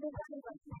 the